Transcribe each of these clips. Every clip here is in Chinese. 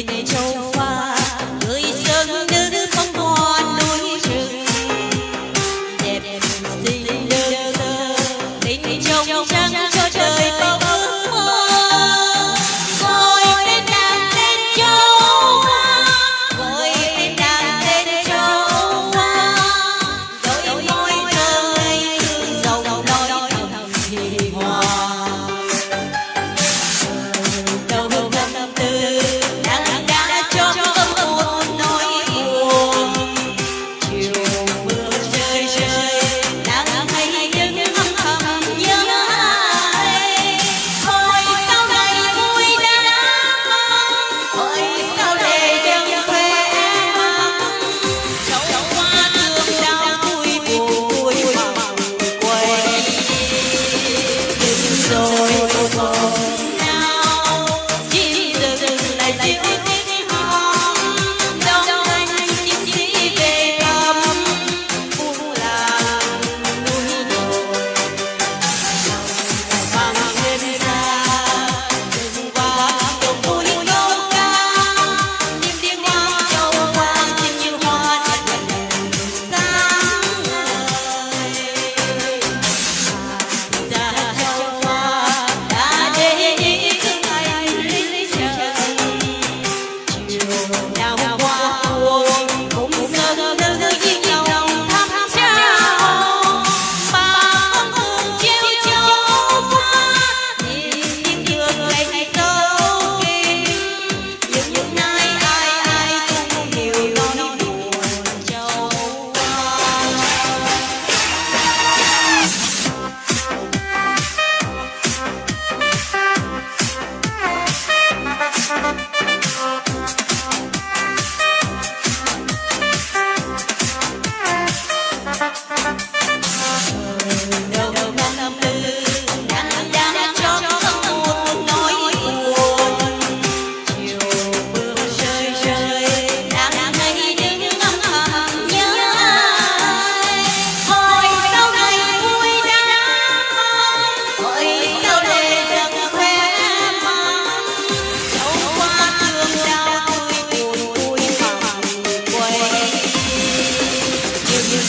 Chúng so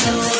so